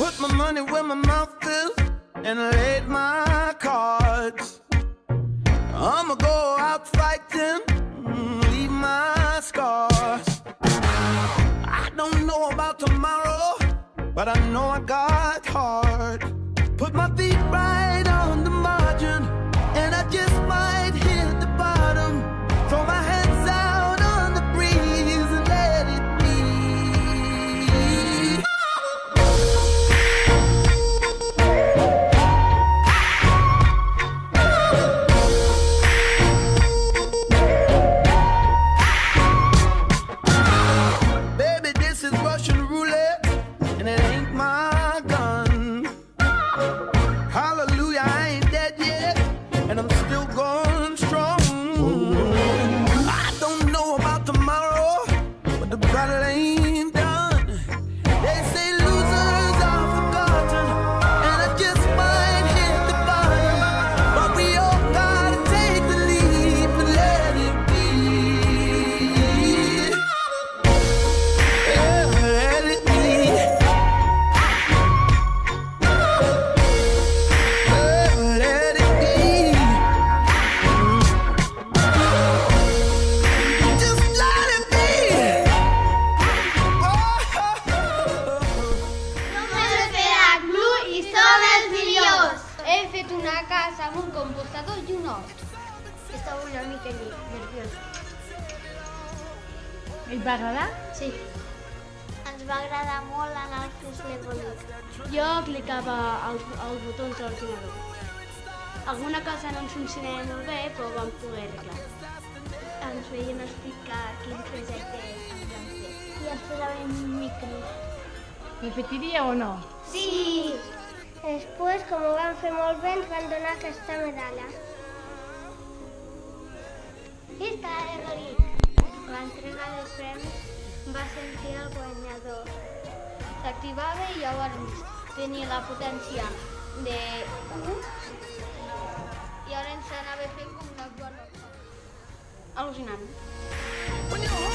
Put my money where my mouth is and laid my cards. I'ma go out fighting, mm, leave my scars. I don't know about tomorrow, but I know I got heart. Put my feet right on the i hort. Estava una mica nerviós. Et va agradar? Sí. Ens va agradar molt anar al Cris l'Evolic. Jo clicava als, als botons de l'ordinador. Alguna cosa no ens funcionava molt bé, però vam poder arreglar. Ens feien explicar quin projecte fer. I ens posaven micros. Repetiria o no? Sí! Després, com ho van fer molt bé, ens van donar aquesta medalla. Visca l'Evolic! L'entrega de premis va sentir el guanyador. S'activava i llavors tenia la potència de 1 i llavors s'anava fent com una guarda. Al·lucinant. Hold